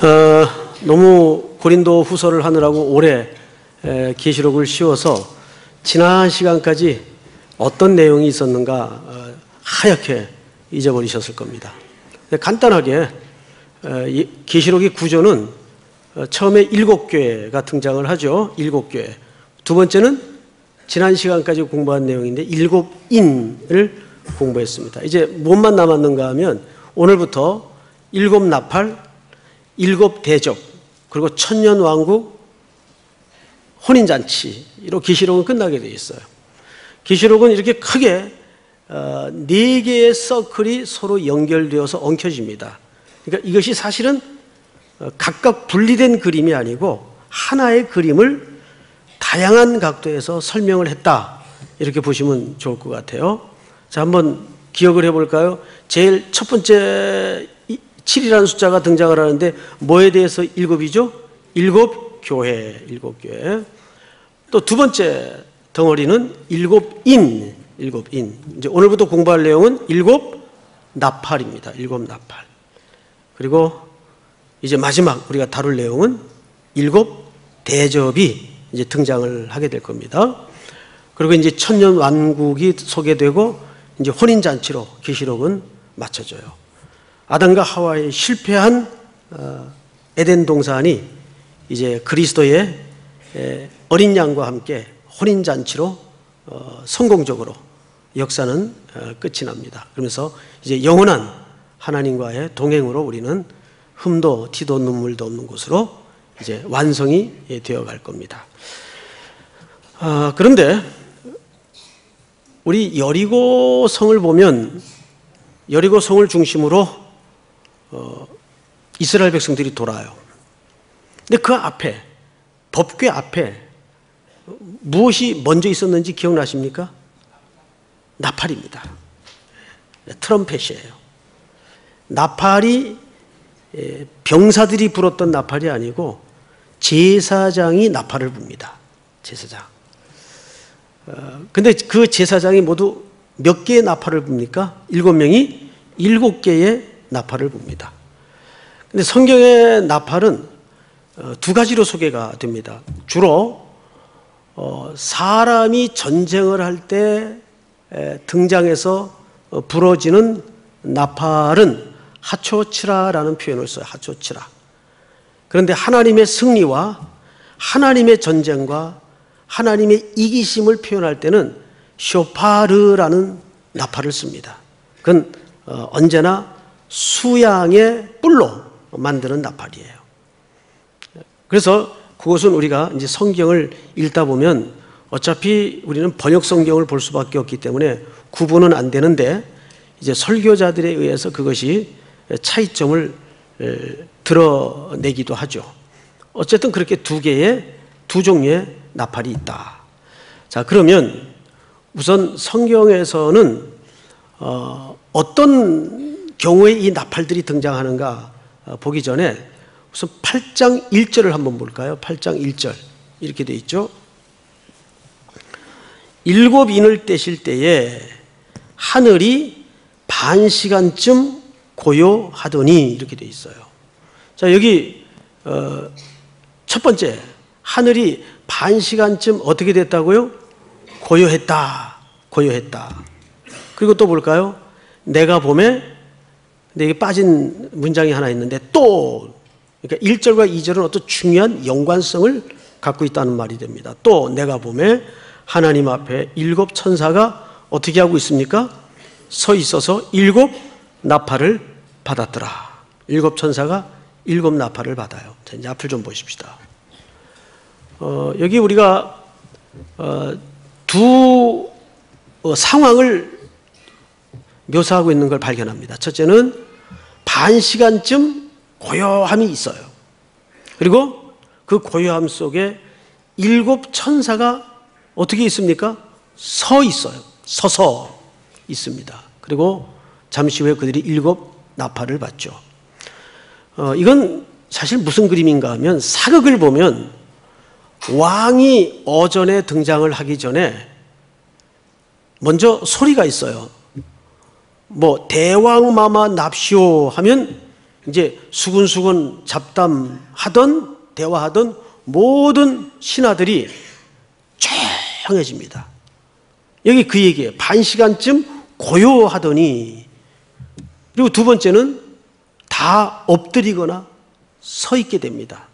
어, 너무 고린도 후서를 하느라고 오래 계시록을 씌워서 지난 시간까지 어떤 내용이 있었는가 어, 하얗게 잊어버리셨을 겁니다. 간단하게 계시록의 구조는 어, 처음에 일곱 교회가 등장을 하죠. 일곱 교회. 두 번째는 지난 시간까지 공부한 내용인데 일곱 인을 공부했습니다. 이제 무엇만 남았는가 하면 오늘부터 일곱 나팔, 일곱 대적, 그리고 천년 왕국, 혼인잔치로 계시록은 끝나게 되어 있어요. 계시록은 이렇게 크게 어, 네 개의 서클이 서로 연결되어서 엉켜집니다. 그러니까 이것이 사실은 어, 각각 분리된 그림이 아니고 하나의 그림을 다양한 각도에서 설명을 했다. 이렇게 보시면 좋을 것 같아요. 자, 한번 기억을 해볼까요? 제일 첫 번째 7이라는 숫자가 등장을 하는데 뭐에 대해서 일곱이죠? 일곱 교회, 일곱 교회. 또 두 번째 덩어리는 일곱 인, 일곱 인. 이제 오늘부터 공부할 내용은 일곱 나팔입니다. 일곱 나팔. 그리고 이제 마지막 우리가 다룰 내용은 일곱 대접이 이제 등장을 하게 될 겁니다. 그리고 이제 천년 왕국이 소개되고 이제 혼인 잔치로 계시록은 맞춰져요. 아담과 하와의 실패한 어, 에덴 동산이 이제 그리스도의 어린 양과 함께 혼인 잔치로 어, 성공적으로 역사는 어, 끝이 납니다. 그러면서 이제 영원한 하나님과의 동행으로 우리는 흠도 티도 눈물도 없는 곳으로 이제 완성이 되어 갈 겁니다. 아, 그런데 우리 여리고 성을 보면 여리고 성을 중심으로 어, 이스라엘 백성들이 돌아요. 근데 그 앞에 법궤 앞에 무엇이 먼저 있었는지 기억나십니까? 나팔입니다. 트럼펫이에요. 나팔이 병사들이 불었던 나팔이 아니고 제사장이 나팔을 붑니다. 제사장. 어, 근데 그 제사장이 모두 몇 개의 나팔을 붑니까? 일곱 명이 일곱 개의 나팔을 붑니다. 근데 성경의 나팔은 어, 두 가지로 소개가 됩니다. 주로 어, 사람이 전쟁을 할 때 등장해서 불어지는 나팔은 하초치라라는 표현을 써요. 하초치라. 그런데 하나님의 승리와 하나님의 전쟁과 하나님의 이기심을 표현할 때는 쇼파르라는 나팔을 씁니다. 그건 어, 언제나 수양의 뿔로 만드는 나팔이에요. 그래서 그것은 우리가 이제 성경을 읽다 보면 어차피 우리는 번역 성경을 볼 수밖에 없기 때문에 구분은 안 되는데 이제 설교자들에 의해서 그것이 차이점을 드러내기도 하죠. 어쨌든 그렇게 두 개의 두 종류의 나팔이 있다. 자, 그러면 우선 성경에서는 어, 떤 경우에 이 나팔들이 등장하는가 어, 보기 전에 우선 8장 1절을 한번 볼까요? 8장 1절. 이렇게 돼 있죠. 일곱 인을 떼실 때에 하늘이 반 시간쯤 고요하더니 이렇게 돼 있어요. 자, 여기 어, 첫 번째 하늘이 반 시간쯤 어떻게 됐다고요? 고요했다. 고요했다. 그리고 또 볼까요? 내가 봄에 근데 이게 빠진 문장이 하나 있는데 또 그러니까 1절과 2절은 어떤 중요한 연관성을 갖고 있다는 말이 됩니다. 또 내가 봄에 하나님 앞에 일곱 천사가 어떻게 하고 있습니까? 서 있어서 일곱 나팔을 받았더라. 일곱 천사가 일곱 나팔을 받아요. 자, 이제 앞을 좀 보십시다. 어, 여기 우리가 어, 두 어, 상황을 묘사하고 있는 걸 발견합니다. 첫째는 반 시간쯤 고요함이 있어요. 그리고 그 고요함 속에 일곱 천사가 어떻게 있습니까? 서 있어요. 서서 있습니다. 그리고 잠시 후에 그들이 일곱 나팔을 받죠. 어, 이건 사실 무슨 그림인가 하면 사극을 보면 왕이 어전에 등장을 하기 전에 먼저 소리가 있어요. 뭐 대왕마마 납시오 하면 이제 수근수근 잡담하던 대화하던 모든 신하들이 조용해집니다. 여기 그 얘기예요. 반 시간쯤 고요하더니 그리고 두 번째는 다 엎드리거나 서 있게 됩니다.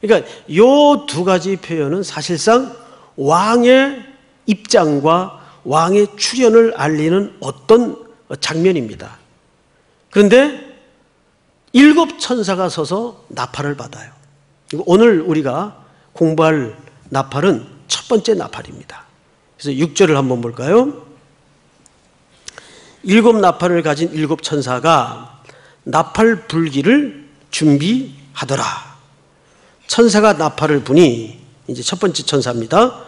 그러니까 요 두 가지 표현은 사실상 왕의 입장과 왕의 출현을 알리는 어떤 장면입니다. 그런데 일곱 천사가 서서 나팔을 받아요. 오늘 우리가 공부할 나팔은 첫 번째 나팔입니다. 그래서 6절을 한번 볼까요? 일곱 나팔을 가진 일곱 천사가 나팔 불기를 준비하더라. 천사가 나팔을 부니 이제 첫 번째 천사입니다.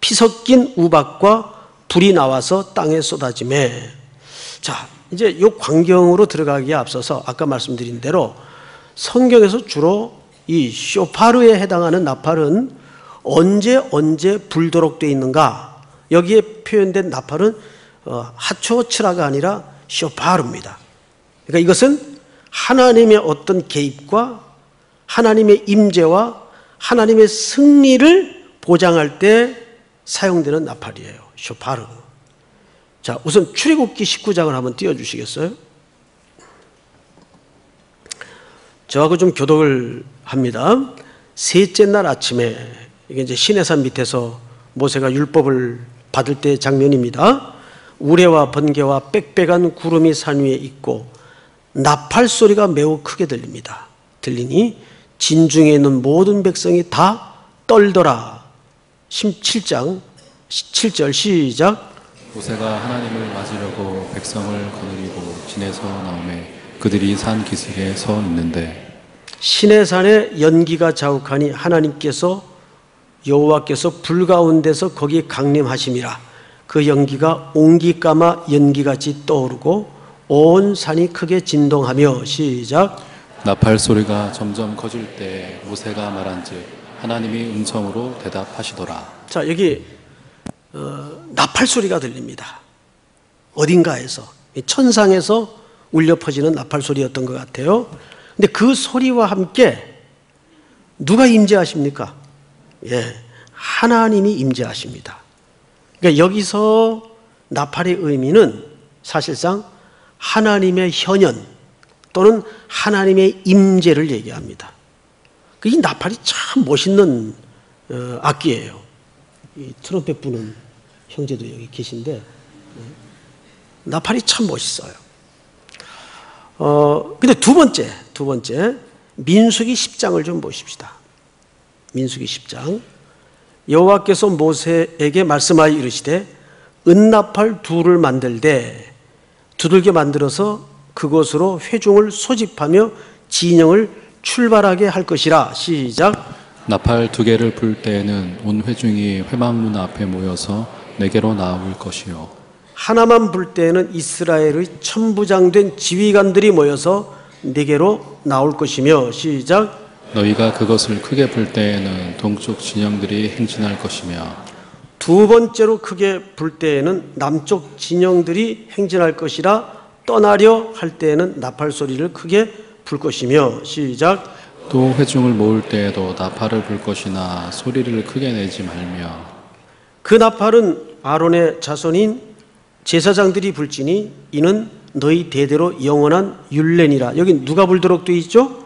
피 섞인 우박과 불이 나와서 땅에 쏟아짐에 자 이제 이 광경으로 들어가기에 앞서서 아까 말씀드린 대로 성경에서 주로 이 쇼파르에 해당하는 나팔은 언제 언제 불도록 되어 있는가 여기에 표현된 나팔은 어, 하초치라가 아니라 쇼파르입니다. 그러니까 이것은 하나님의 어떤 개입과 하나님의 임재와 하나님의 승리를 보장할 때 사용되는 나팔이에요. 쇼파르. 자, 우선 출애굽기 19장을 한번 띄워 주시겠어요? 저하고 좀 교독을 합니다. 셋째 날 아침에 이게 이제 시내산 밑에서 모세가 율법을 받을 때 장면입니다. 우레와 번개와 빽빽한 구름이 산 위에 있고 나팔 소리가 매우 크게 들립니다. 들리니 진중에 있는 모든 백성이 다 떨더라. 17장 7절 시작 모세가 하나님을 맞으려고 백성을 거느리고 진에서 나오매 그들이 산 기슭에 서 있는데 시내산에 연기가 자욱하니 하나님께서 여호와께서 불 가운데서 거기 강림하심이라. 그 연기가 옹기까마 연기같이 떠오르고 온 산이 크게 진동하며 시작. 나팔 소리가 점점 커질 때 모세가 말한즉 하나님이 음성으로 대답하시더라. 자 여기 어, 나팔 소리가 들립니다. 어딘가에서 천상에서 울려 퍼지는 나팔 소리였던 것 같아요. 근데 그 소리와 함께 누가 임재하십니까? 예, 하나님이 임재하십니다. 그러니까 여기서 나팔의 의미는 사실상 하나님의 현현 또는 하나님의 임재를 얘기합니다. 그이 나팔이 참 멋있는 어, 악기예요. 이 트럼펫 부는 형제도 여기 계신데 네. 나팔이 참 멋있어요. 어 근데 두 번째 두 번째 민수기 10장을 좀 보십시다. 민수기 10장 여호와께서 모세에게 말씀하여 이르시되 은나팔 둘을 만들되 두들겨 만들어서 그것으로 회중을 소집하며 진영을 출발하게 할 것이라 시작 나팔 두 개를 불 때에는 온 회중이 회막문 앞에 모여서 내게로 나올 것이요. 하나만 불 때에는 이스라엘의 천부장된 지휘관들이 모여서 내게로 나올 것이며 시작. 너희가 그것을 크게 불 때에는 동쪽 진영들이 행진할 것이며 두 번째로 크게 불 때에는 남쪽 진영들이 행진할 것이라 떠나려 할 때에는 나팔 소리를 크게 불 것이며 시작 또 회중을 모을 때에도 나팔을 불 것이나 소리를 크게 내지 말며 그 나팔은 아론의 자손인 제사장들이 불지니 이는 너희 대대로 영원한 율례니라. 여기 누가 불도록 돼 있죠?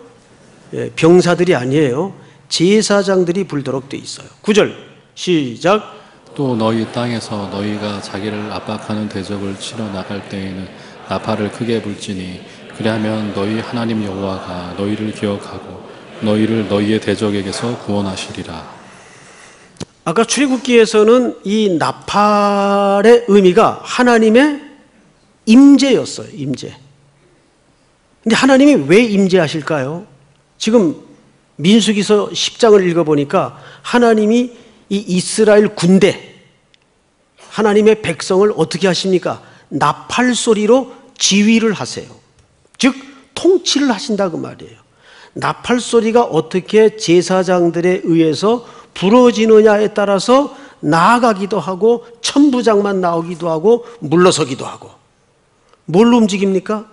예, 병사들이 아니에요. 제사장들이 불도록 돼 있어요. 9절 시작. 또 너희 땅에서 너희가 자기를 압박하는 대적을 치러 나갈 때에는 나팔을 크게 불지니 그리하면 너희 하나님 여호와가 너희를 기억하고 너희를 너희의 대적에게서 구원하시리라. 아까 출애굽기에서는 이 나팔의 의미가 하나님의 임재였어요. 임재. 근데 하나님이 왜 임재하실까요? 지금 민수기서 10장을 읽어보니까 하나님이 이 이스라엘 군대, 하나님의 백성을 어떻게 하십니까? 나팔 소리로 지휘를 하세요. 즉, 통치를 하신다 그 말이에요. 나팔 소리가 어떻게 제사장들에 의해서 부러지느냐에 따라서 나아가기도 하고 천부장만 나오기도 하고 물러서기도 하고 뭘로 움직입니까?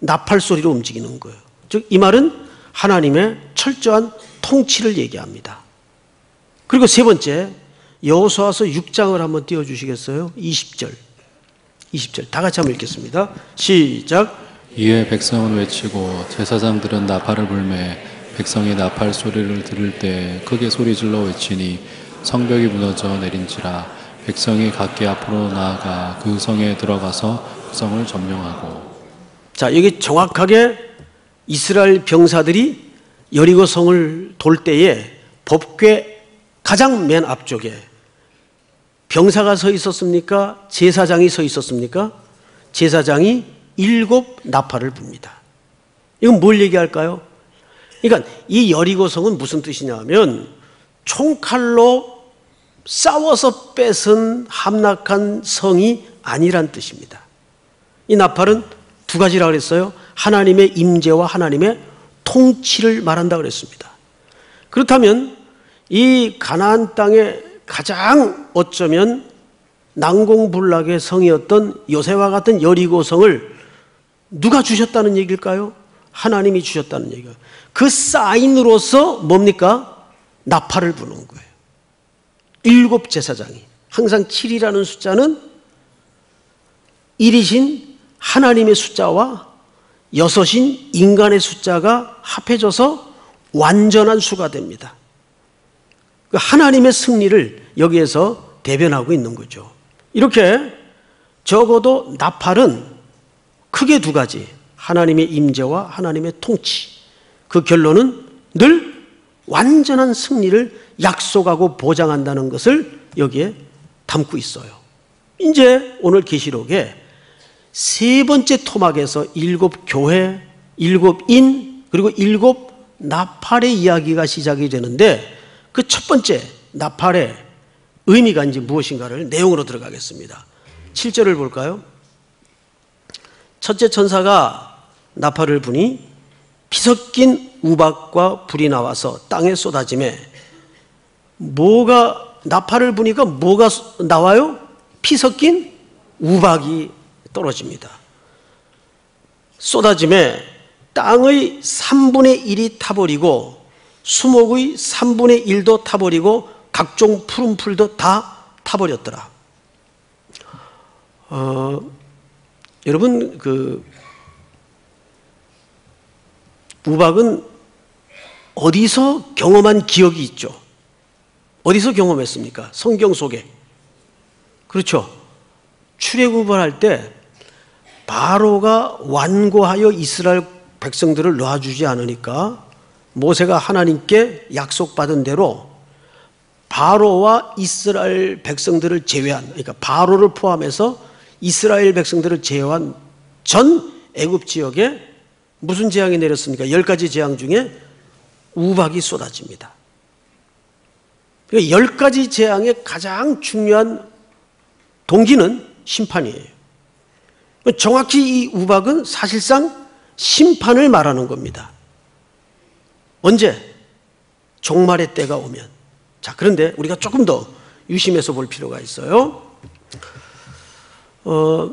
나팔 소리로 움직이는 거예요. 즉 이 말은 하나님의 철저한 통치를 얘기합니다. 그리고 세 번째 여호수아서 6장을 한번 띄워 주시겠어요? 20절. 20절 다 같이 한번 읽겠습니다. 시작. 이에 백성은 외치고 제사장들은 나팔을 불매 백성이 나팔 소리를 들을 때 크게 소리질러 외치니 성벽이 무너져 내린지라 백성이 각기 앞으로 나아가 그 성에 들어가서 그 성을 점령하고 자, 여기 정확하게 이스라엘 병사들이 여리고 성을 돌 때에 법궤 가장 맨 앞쪽에 병사가 서 있었습니까? 제사장이 서 있었습니까? 제사장이 일곱 나팔을 붑니다. 이건 뭘 얘기할까요? 그러니까 이 여리고성은 무슨 뜻이냐면 총칼로 싸워서 뺏은 함락한 성이 아니란 뜻입니다. 이 나팔은 두 가지라 그랬어요. 하나님의 임재와 하나님의 통치를 말한다 그랬습니다. 그렇다면 이 가나안 땅에 가장 어쩌면 난공불락의 성이었던 요새와 같은 여리고성을 누가 주셨다는 얘기일까요? 하나님이 주셨다는 얘기가. 그 사인으로서 뭡니까? 나팔을 부는 거예요. 일곱 제사장이. 항상 7이라는 숫자는 1이신 하나님의 숫자와 여섯인 인간의 숫자가 합해져서 완전한 수가 됩니다. 그 하나님의 승리를 여기에서 대변하고 있는 거죠. 이렇게 적어도 나팔은 크게 두 가지. 하나님의 임재와 하나님의 통치. 그 결론은 늘 완전한 승리를 약속하고 보장한다는 것을 여기에 담고 있어요. 이제 오늘 계시록에 세 번째 토막에서 일곱 교회, 일곱 인, 그리고 일곱 나팔의 이야기가 시작이 되는데 그 첫 번째 나팔의 의미가 이제 무엇인가를 내용으로 들어가겠습니다. 7절을 볼까요? 첫째 천사가 나팔을 부니 피 섞인 우박과 불이 나와서 땅에 쏟아짐에 뭐가 나팔을 부니까 뭐가 나와요? 피 섞인 우박이 떨어집니다. 쏟아짐에 땅의 3분의 1이 타버리고 수목의 3분의 1도 타버리고 각종 푸른 풀도 다 타버렸더라. 어, 여러분 그 우박은 어디서 경험한 기억이 있죠? 어디서 경험했습니까? 성경 속에. 그렇죠. 출애굽을 할 때 바로가 완고하여 이스라엘 백성들을 놔주지 않으니까 모세가 하나님께 약속받은 대로 바로와 이스라엘 백성들을 제외한 그러니까 바로를 포함해서 이스라엘 백성들을 제외한 전 애굽 지역에 무슨 재앙이 내렸습니까? 열 가지 재앙 중에 우박이 쏟아집니다. 그러니까 열 가지 재앙의 가장 중요한 동기는 심판이에요. 정확히 이 우박은 사실상 심판을 말하는 겁니다. 언제? 종말의 때가 오면. 자, 그런데 우리가 조금 더 유심해서 볼 필요가 있어요. 어,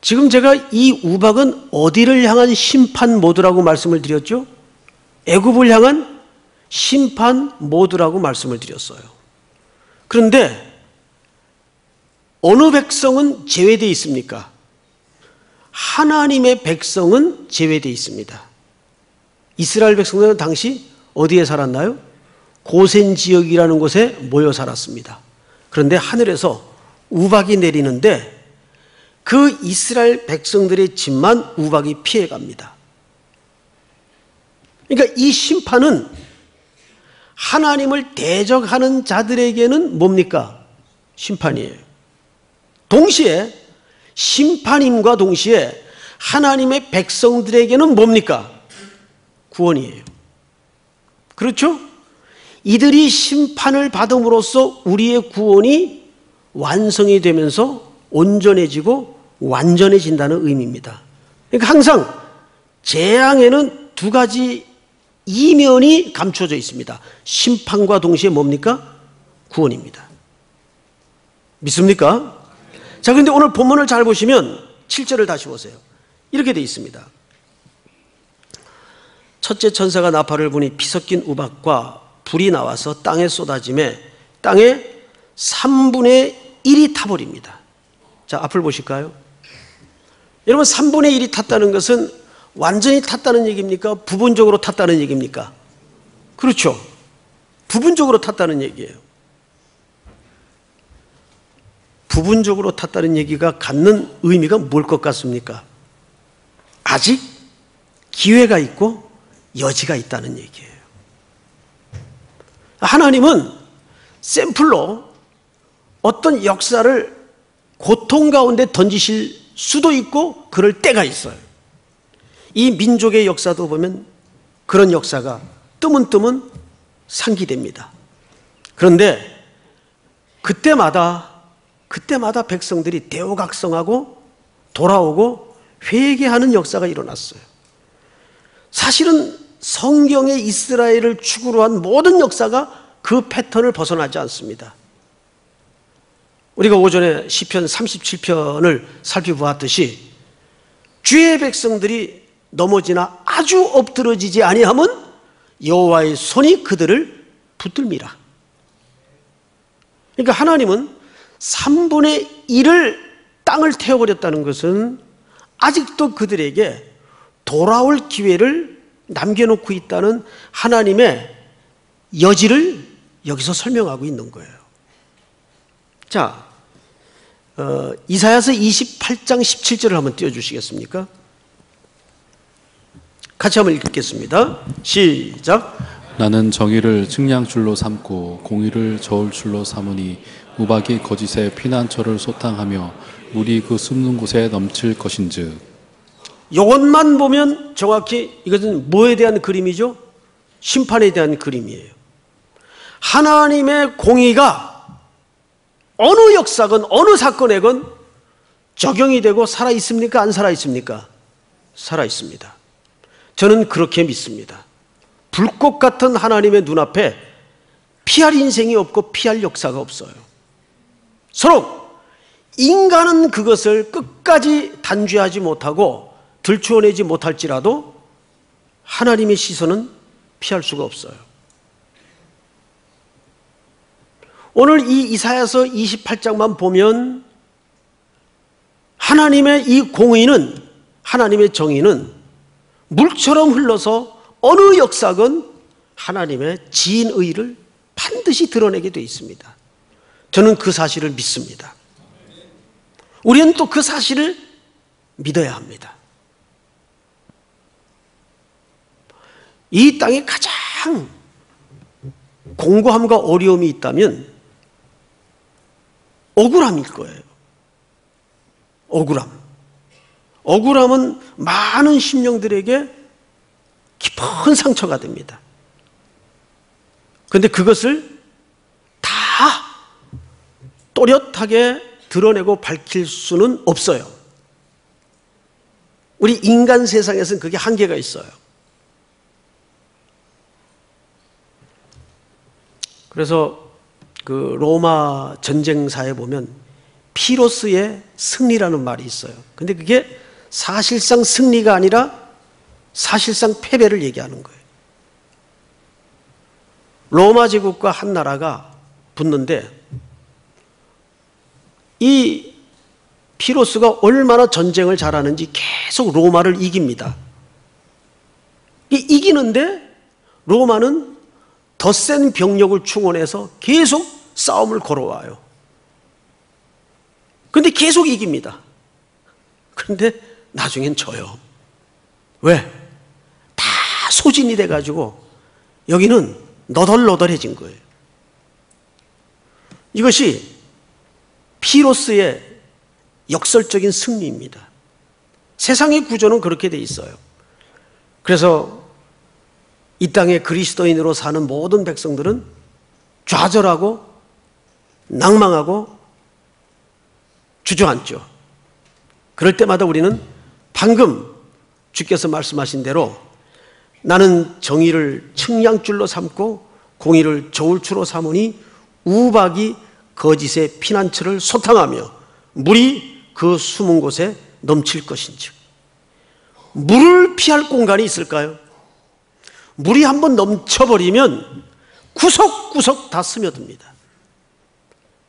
지금 제가 이 우박은 어디를 향한 심판 모드라고 말씀을 드렸죠? 애굽을 향한 심판 모드라고 말씀을 드렸어요. 그런데 어느 백성은 제외되어 있습니까? 하나님의 백성은 제외되어 있습니다. 이스라엘 백성들은 당시 어디에 살았나요? 고센 지역이라는 곳에 모여 살았습니다. 그런데 하늘에서 우박이 내리는데 그 이스라엘 백성들의 집만 우박이 피해갑니다. 그러니까 이 심판은 하나님을 대적하는 자들에게는 뭡니까? 심판이에요. 동시에 심판임과 동시에 하나님의 백성들에게는 뭡니까? 구원이에요. 그렇죠? 이들이 심판을 받음으로써 우리의 구원이 완성이 되면서 온전해지고 완전해진다는 의미입니다. 그러니까 항상 재앙에는 두 가지 이면이 감춰져 있습니다. 심판과 동시에 뭡니까? 구원입니다. 믿습니까? 자, 그런데 오늘 본문을 잘 보시면 7절을 다시 보세요. 이렇게 되어 있습니다. 첫째 천사가 나팔을 부니 피 섞인 우박과 불이 나와서 땅에 쏟아짐에 땅에 3분의 1이 타버립니다. 자, 앞을 보실까요? 여러분, 3분의 1이 탔다는 것은 완전히 탔다는 얘기입니까? 부분적으로 탔다는 얘기입니까? 그렇죠. 부분적으로 탔다는 얘기예요. 부분적으로 탔다는 얘기가 갖는 의미가 뭘 것 같습니까? 아직 기회가 있고 여지가 있다는 얘기예요. 하나님은 샘플로 어떤 역사를 고통 가운데 던지실 수도 있고 그럴 때가 있어요. 이 민족의 역사도 보면 그런 역사가 뜨문뜨문 상기됩니다. 그런데 그때마다 그때마다 백성들이 대우각성하고 돌아오고 회개하는 역사가 일어났어요. 사실은 성경의 이스라엘을 축으로 한 모든 역사가 그 패턴을 벗어나지 않습니다. 우리가 오전에 시편 37편을 살펴보았듯이 주의 백성들이 넘어지나 아주 엎드러지지 아니하면 여호와의 손이 그들을 붙들미라. 그러니까 하나님은 3분의 1을 땅을 태워버렸다는 것은 아직도 그들에게 돌아올 기회를 남겨놓고 있다는 하나님의 여지를 여기서 설명하고 있는 거예요. 자, 어, 이사야서 28장 17절을 한번 띄워주시겠습니까? 같이 한번 읽겠습니다. 시작. 나는 정의를 측량줄로 삼고 공의를 저울줄로 삼으니 우박이 거짓의 피난처를 소탕하며 물이 그 숨는 곳에 넘칠 것인즉 이것만 보면 정확히 이것은 뭐에 대한 그림이죠? 심판에 대한 그림이에요. 하나님의 공의가 어느 역사건 어느 사건에건 적용이 되고 살아 있습니까? 안 살아 있습니까? 살아 있습니다. 저는 그렇게 믿습니다. 불꽃 같은 하나님의 눈앞에 피할 인생이 없고 피할 역사가 없어요. 서로 인간은 그것을 끝까지 단죄하지 못하고 들추어내지 못할지라도 하나님의 시선은 피할 수가 없어요. 오늘 이 이사야서 28장만 보면 하나님의 이 공의는 하나님의 정의는 물처럼 흘러서 어느 역사건 하나님의 지인의를 반드시 드러내게 되어 있습니다. 저는 그 사실을 믿습니다. 우리는 또 그 사실을 믿어야 합니다. 이 땅에 가장 공고함과 어려움이 있다면 억울함일 거예요. 억울함. 억울함은 많은 심령들에게 깊은 상처가 됩니다. 그런데 그것을 다 또렷하게 드러내고 밝힐 수는 없어요. 우리 인간 세상에서는 그게 한계가 있어요. 그래서 그 로마 전쟁사에 보면 피로스의 승리라는 말이 있어요. 근데 그게 사실상 승리가 아니라 사실상 패배를 얘기하는 거예요. 로마 제국과 한 나라가 붙는데 이 피로스가 얼마나 전쟁을 잘하는지 계속 로마를 이깁니다. 이기는데 로마는 더 센 병력을 충원해서 계속 싸움을 걸어와요. 근데 계속 이깁니다. 그런데 나중엔 져요. 왜? 다 소진이 돼가지고 여기는 너덜너덜해진 거예요. 이것이 피로스의 역설적인 승리입니다. 세상의 구조는 그렇게 돼 있어요. 그래서 이 땅에 그리스도인으로 사는 모든 백성들은 좌절하고 낭망하고 주저앉죠. 그럴 때마다 우리는 방금 주께서 말씀하신 대로 나는 정의를 측량줄로 삼고 공의를 저울추로 삼으니 우박이 거짓의 피난처를 소탕하며 물이 그 숨은 곳에 넘칠 것인지 물을 피할 공간이 있을까요? 물이 한번 넘쳐버리면 구석구석 다 스며듭니다.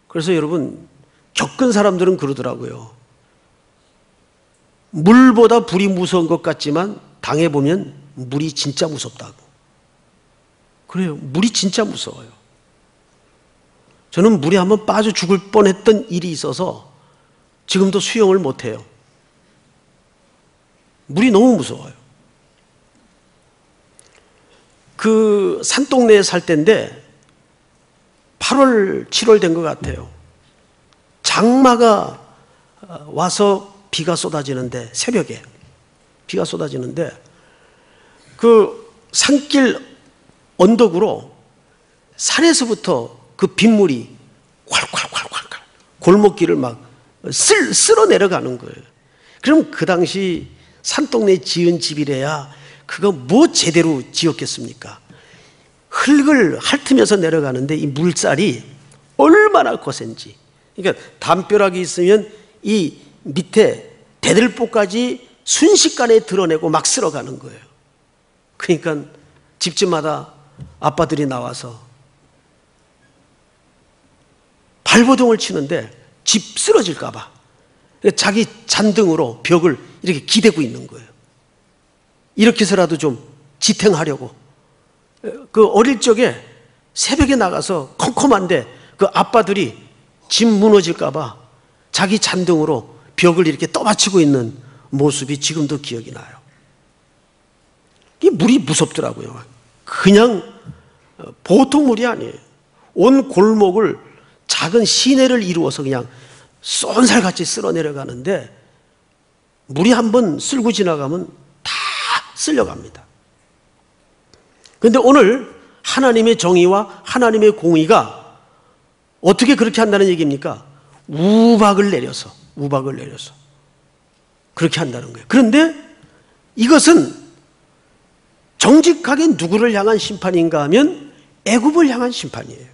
그래서 여러분, 겪은 사람들은 그러더라고요. 물보다 불이 무서운 것 같지만 당해보면 물이 진짜 무섭다고. 그래요. 물이 진짜 무서워요. 저는 물에 한번 빠져 죽을 뻔했던 일이 있어서 지금도 수영을 못해요. 물이 너무 무서워요. 그 산동네에 살 때인데 8월, 7월 된 것 같아요. 장마가 와서 비가 쏟아지는데 새벽에 비가 쏟아지는데 그 산길 언덕으로 산에서부터 그 빗물이 콸콸콸콸콸 골목길을 막 쓸, 쓸어 내려가는 거예요. 그럼 그 당시 산동네 지은 집이래야 그거 뭐 제대로 지었겠습니까? 흙을 핥으면서 내려가는데 이 물살이 얼마나 거센지. 그러니까 담벼락이 있으면 이 밑에 대들보까지 순식간에 드러내고 막 쓸어가는 거예요. 그러니까 집집마다 아빠들이 나와서 발버둥을 치는데 집 쓰러질까봐 자기 잔등으로 벽을 이렇게 기대고 있는 거예요. 이렇게 해서라도 좀 지탱하려고. 그 어릴 적에 새벽에 나가서 컴컴한데 그 아빠들이 집 무너질까 봐 자기 잔등으로 벽을 이렇게 떠받치고 있는 모습이 지금도 기억이 나요. 이 물이 무섭더라고요. 그냥 보통 물이 아니에요. 온 골목을 작은 시내를 이루어서 그냥 쏜살같이 쓸어 내려가는데 물이 한번 쓸고 지나가면 다 쓸려갑니다. 그런데 오늘 하나님의 정의와 하나님의 공의가 어떻게 그렇게 한다는 얘기입니까? 우박을 내려서, 우박을 내려서. 그렇게 한다는 거예요. 그런데 이것은 정직하게 누구를 향한 심판인가 하면 애굽을 향한 심판이에요.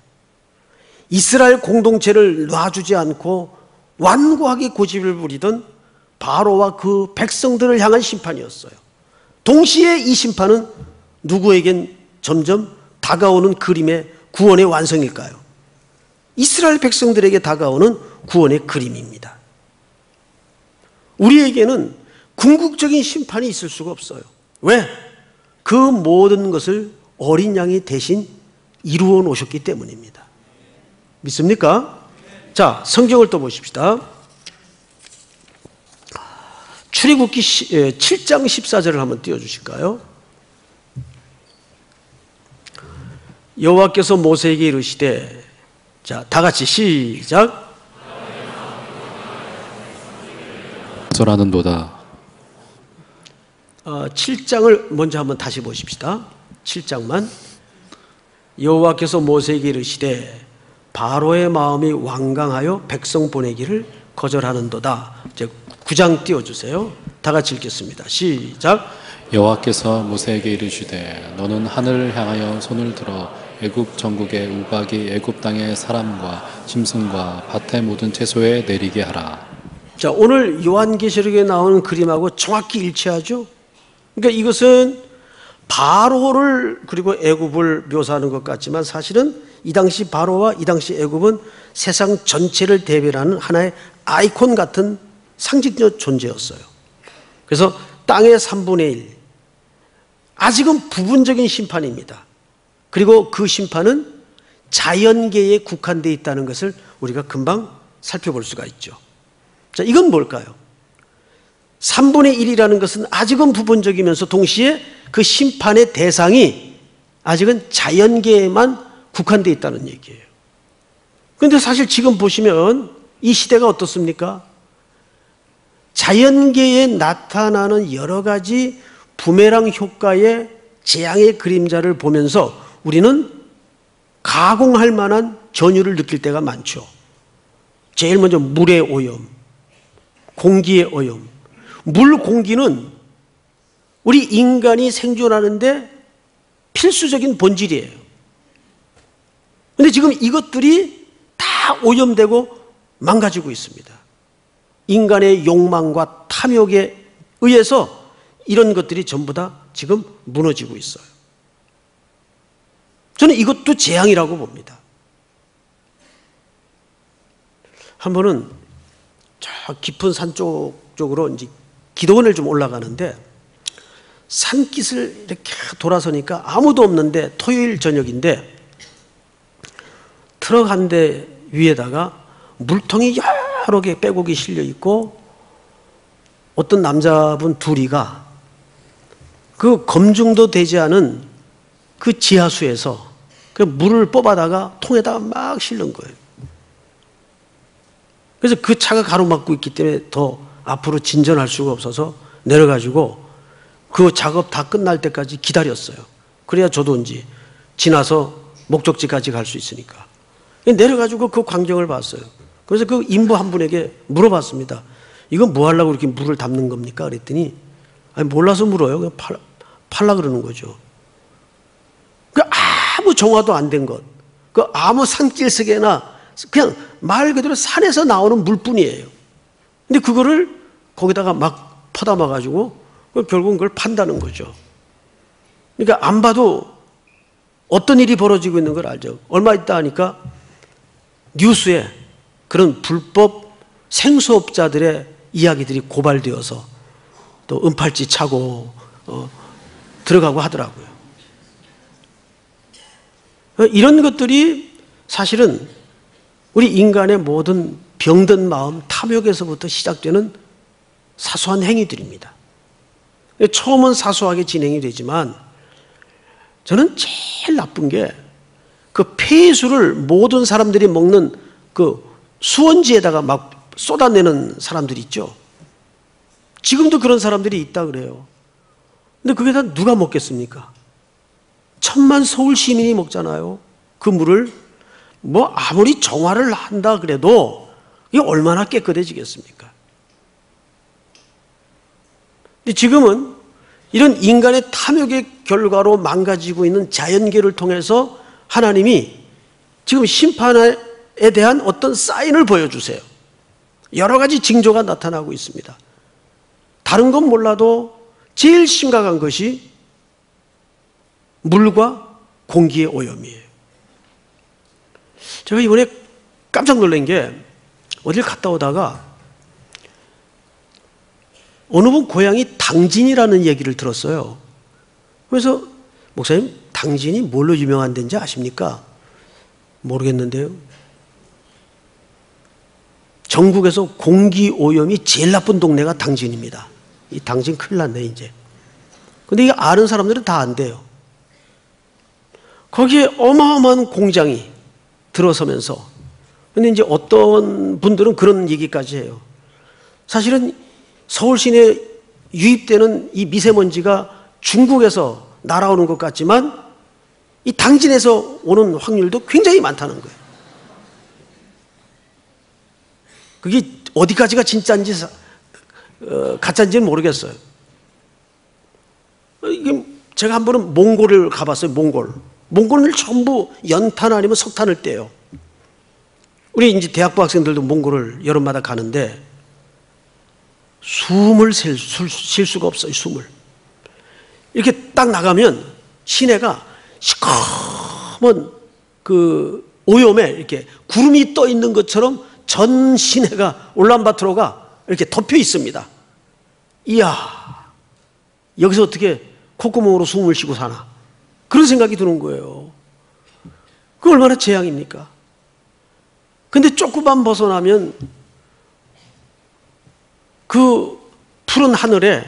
이스라엘 공동체를 놔주지 않고 완고하게 고집을 부리던 바로와 그 백성들을 향한 심판이었어요. 동시에 이 심판은 누구에겐 점점 다가오는 그림의 구원의 완성일까요? 이스라엘 백성들에게 다가오는 구원의 그림입니다. 우리에게는 궁극적인 심판이 있을 수가 없어요. 왜? 그 모든 것을 어린 양이 대신 이루어 놓으셨기 때문입니다. 믿습니까? 자, 성경을 또 보십시다. 출애굽기 7장 14절을 한번 띄워 주실까요? 여호와께서 모세에게 이르시되 자, 다 같이 시작. 절하는도다. 어, 7장을 먼저 한번 다시 보십시다. 7장만. 여호와께서 모세에게 이르시되 바로의 마음이 완강하여 백성 보내기를 거절하는도다. 이제 9장 띄워 주세요. 다 같이 읽겠습니다. 시작. 여호와께서 모세에게 이르시되 너는 하늘을 향하여 손을 들어 애굽 전국의 우박이 애굽 땅의 사람과 짐승과 밭의 모든 채소에 내리게 하라. 자, 오늘 요한계시록에 나오는 그림하고 정확히 일치하죠? 그러니까 이것은 바로를 그리고 애굽을 묘사하는 것 같지만 사실은 이 당시 바로와 이 당시 애굽은 세상 전체를 대변하는 하나의 아이콘 같은 상징적 존재였어요. 그래서 땅의 3분의 1. 아직은 부분적인 심판입니다. 그리고 그 심판은 자연계에 국한되어 있다는 것을 우리가 금방 살펴볼 수가 있죠. 자, 이건 뭘까요? 3분의 1이라는 것은 아직은 부분적이면서 동시에 그 심판의 대상이 아직은 자연계에만 국한되어 있다는 얘기예요. 그런데 사실 지금 보시면 이 시대가 어떻습니까? 자연계에 나타나는 여러 가지 부메랑 효과의 재앙의 그림자를 보면서 우리는 가공할 만한 전율을 느낄 때가 많죠. 제일 먼저 물의 오염, 공기의 오염. 물, 공기는 우리 인간이 생존하는데 필수적인 본질이에요. 근데 지금 이것들이 다 오염되고 망가지고 있습니다. 인간의 욕망과 탐욕에 의해서 이런 것들이 전부 다 지금 무너지고 있어요. 저는 이것도 재앙이라고 봅니다. 한 번은 저 깊은 산 쪽, 쪽으로 이제 기도원을 좀 올라가는데 산깃을 이렇게 돌아서니까 아무도 없는데 토요일 저녁인데 트럭 한 대 위에다가 물통이 개 빼곡이 실려 있고 어떤 남자분 둘이가 그 검증도 되지 않은 그 지하수에서 그 물을 뽑아다가 통에다가 막 실는 거예요. 그래서 그 차가 가로막고 있기 때문에 더 앞으로 진전할 수가 없어서 내려가지고 그 작업 다 끝날 때까지 기다렸어요. 그래야 저도 이제 지나서 목적지까지 갈 수 있으니까. 내려가지고 그 광경을 봤어요. 그래서 그 인부 한 분에게 물어봤습니다. 이건 뭐 하려고 이렇게 물을 담는 겁니까? 그랬더니 아니 몰라서 물어요. 그냥 팔, 팔라 그러는 거죠. 그 아무 정화도 안 된 것. 그 아무 산길석에나 그냥 말 그대로 산에서 나오는 물뿐이에요. 근데 그거를 거기다가 막 퍼담아 가지고 결국은 그걸 판다는 거죠. 그러니까 안 봐도 어떤 일이 벌어지고 있는 걸 알죠. 얼마 있다 하니까 뉴스에 그런 불법 생수업자들의 이야기들이 고발되어서 또 은팔찌 차고 어, 들어가고 하더라고요. 이런 것들이 사실은 우리 인간의 모든 병든 마음, 탐욕에서부터 시작되는 사소한 행위들입니다. 처음은 사소하게 진행이 되지만 저는 제일 나쁜 게 그 폐수를 모든 사람들이 먹는 그 수원지에다가 막 쏟아내는 사람들이 있죠. 지금도 그런 사람들이 있다 그래요. 근데 그게 다 누가 먹겠습니까? 천만 서울 시민이 먹잖아요. 그 물을 뭐 아무리 정화를 한다 그래도 이게 얼마나 깨끗해지겠습니까? 근데 지금은 이런 인간의 탐욕의 결과로 망가지고 있는 자연계를 통해서 하나님이 지금 심판 에 대한 어떤 사인을 보여주세요. 여러 가지 징조가 나타나고 있습니다. 다른 건 몰라도 제일 심각한 것이 물과 공기의 오염이에요. 제가 이번에 깜짝 놀란 게 어딜 갔다 오다가 어느 분 고향이 당진이라는 얘기를 들었어요. 그래서 목사님 당진이 뭘로 유명한 데인지 아십니까? 모르겠는데요. 전국에서 공기 오염이 제일 나쁜 동네가 당진입니다. 이 당진 큰일 났네 이제. 근데 이게 아는 사람들은 다 안 돼요. 거기에 어마어마한 공장이 들어서면서 근데 이제 어떤 분들은 그런 얘기까지 해요. 사실은 서울 시내에 유입되는 이 미세먼지가 중국에서 날아오는 것 같지만 이 당진에서 오는 확률도 굉장히 많다는 거예요. 그게 어디까지가 진짜인지 어, 가짜인지는 모르겠어요. 이게 제가 한 번은 몽골을 가봤어요. 몽골. 몽골을 전부 연탄 아니면 석탄을 떼요. 우리 이제 대학부 학생들도 몽골을 여름마다 가는데 숨을 쉴, 쉴 수가 없어요. 숨을. 이렇게 딱 나가면 시내가 시커먼 그 오염에 이렇게 구름이 떠 있는 것처럼 전 시내가 올란바토로가 이렇게 덮여 있습니다. 이야, 여기서 어떻게 콧구멍으로 숨을 쉬고 사나? 그런 생각이 드는 거예요. 그 얼마나 재앙입니까? 근데 조금만 벗어나면 그 푸른 하늘에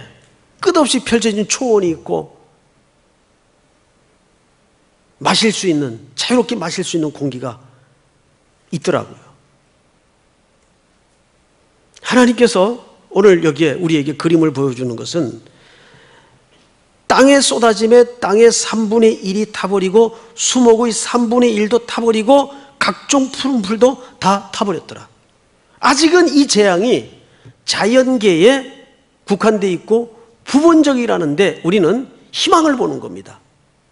끝없이 펼쳐진 초원이 있고 마실 수 있는, 자유롭게 마실 수 있는 공기가 있더라고요. 하나님께서 오늘 여기에 우리에게 그림을 보여주는 것은 땅에 쏟아짐에 땅의 3분의 1이 타버리고 수목의 3분의 1도 타버리고 각종 푸른 풀도 다 타버렸더라. 아직은 이 재앙이 자연계에 국한되어 있고 부분적이라는데 우리는 희망을 보는 겁니다.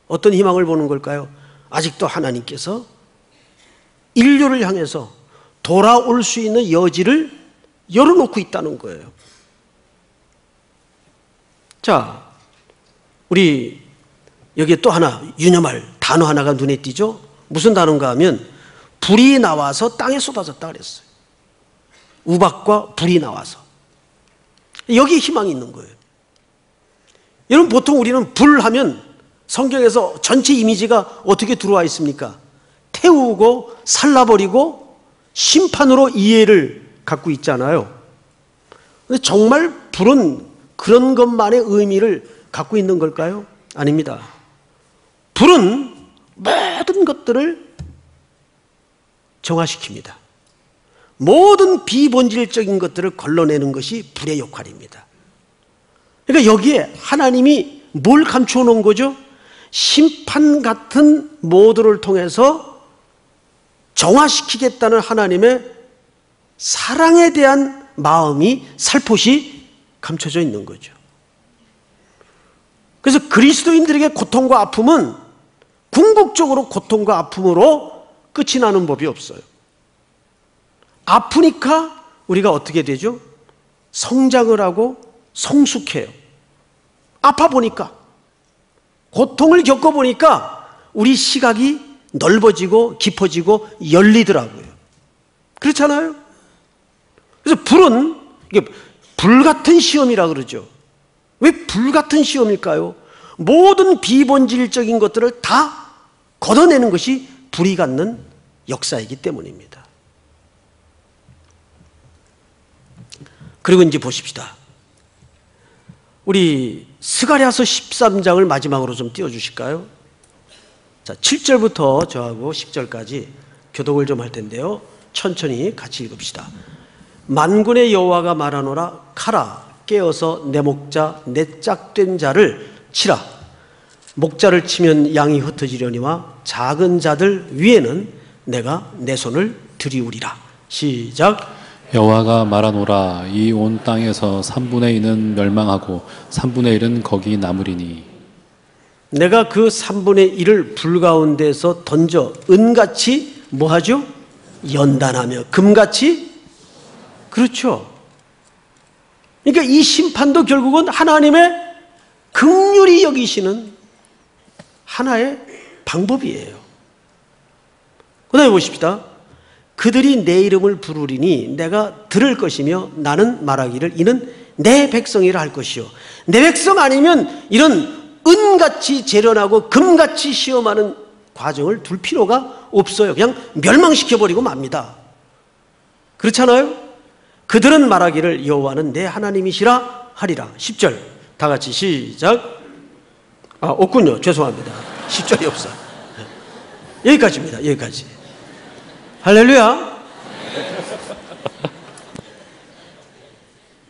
어떤 희망을 보는 걸까요? 아직도 하나님께서 인류를 향해서 돌아올 수 있는 여지를 열어놓고 있다는 거예요. 자, 우리 여기에 또 하나 유념할 단어 하나가 눈에 띄죠? 무슨 단어인가 하면 불이 나와서 땅에 쏟아졌다 그랬어요. 우박과 불이 나와서. 여기에 희망이 있는 거예요. 여러분 보통 우리는 불 하면 성경에서 전체 이미지가 어떻게 들어와 있습니까? 태우고 살라버리고 심판으로 이해를 갖고 있잖아요. 정말 불은 그런 것만의 의미를 갖고 있는 걸까요? 아닙니다. 불은 모든 것들을 정화시킵니다. 모든 비본질적인 것들을 걸러내는 것이 불의 역할입니다. 그러니까 여기에 하나님이 뭘 감추어 놓은 거죠? 심판 같은 모드를 통해서 정화시키겠다는 하나님의 사랑에 대한 마음이 살포시 감춰져 있는 거죠. 그래서 그리스도인들에게 고통과 아픔은 궁극적으로 고통과 아픔으로 끝이 나는 법이 없어요. 아프니까 우리가 어떻게 되죠? 성장을 하고 성숙해요. 아파 보니까 고통을 겪어 보니까 우리 시각이 넓어지고 깊어지고 열리더라고요. 그렇잖아요? 그래서 불은 이게 불 같은 시험이라 그러죠. 왜 불 같은 시험일까요? 모든 비본질적인 것들을 다 걷어내는 것이 불이 갖는 역사이기 때문입니다. 그리고 이제 보십시다. 우리 스가랴서 13장을 마지막으로 좀 띄워 주실까요? 자, 7절부터 저하고 10절까지 교독을 좀 할 텐데요. 천천히 같이 읽읍시다. 만군의 여호와가 말하노라 카라 깨어서 내 목자 내 짝된 자를 치라. 목자를 치면 양이 흩어지려니와 작은 자들 위에는 내가 내 손을 들이우리라. 시작. 여호와가 말하노라 이 온 땅에서 3분의 2는 멸망하고 3분의 1은 거기 남으리니. 내가 그 3분의 1을 불 가운데서 던져 은같이 뭐하죠? 연단하며 금같이 그렇죠. 그러니까 이 심판도 결국은 하나님의 극률이 여기시는 하나의 방법이에요. 그 다음에 보십시다. 그들이 내 이름을 부르리니 내가 들을 것이며 나는 말하기를 이는 내 백성이라 할 것이요. 내 백성 아니면 이런 은같이 재련하고 금같이 시험하는 과정을 둘 필요가 없어요. 그냥 멸망시켜버리고 맙니다. 그렇잖아요? 그들은 말하기를 여호와는 내 하나님이시라 하리라. 10절. 다 같이 시작. 아, 없군요. 죄송합니다. 10절이 없어. 여기까지입니다. 여기까지. 할렐루야.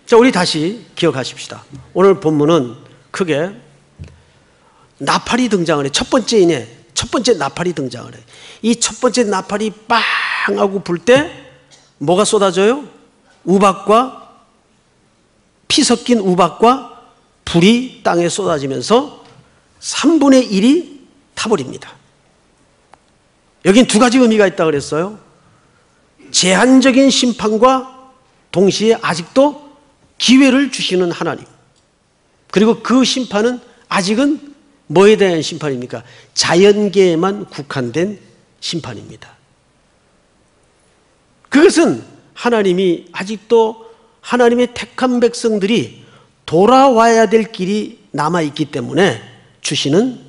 자, 우리 다시 기억하십시다. 오늘 본문은 크게 나팔이 등장을 해. 첫 번째 이네. 첫 번째 나팔이 등장을 해. 이 첫 번째 나팔이 빵 하고 불 때 뭐가 쏟아져요? 우박과 피 섞인 우박과 불이 땅에 쏟아지면서 3분의 1이 타버립니다. 여긴 두 가지 의미가 있다 그랬어요. 제한적인 심판과 동시에 아직도 기회를 주시는 하나님. 그리고 그 심판은 아직은 뭐에 대한 심판입니까? 자연계에만 국한된 심판입니다. 그것은 하나님이 아직도 하나님의 택한 백성들이 돌아와야 될 길이 남아있기 때문에 주시는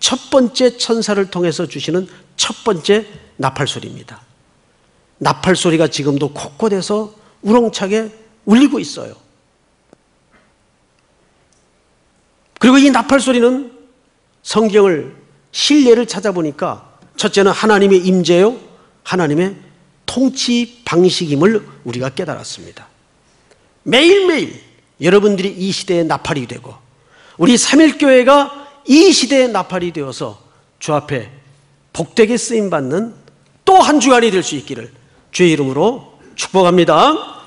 첫 번째 천사를 통해서 주시는 첫 번째 나팔 소리입니다. 나팔 소리가 지금도 곳곳에서 우렁차게 울리고 있어요. 그리고 이 나팔 소리는 성경을 신뢰를 찾아보니까 첫째는 하나님의 임재요, 하나님의 통치 방식임을 우리가 깨달았습니다. 매일매일 여러분들이 이 시대의 나팔이 되고 우리 삼일교회가 이 시대의 나팔이 되어서 주 앞에 복되게 쓰임 받는 또 한 주간이 될 수 있기를 주의 이름으로 축복합니다.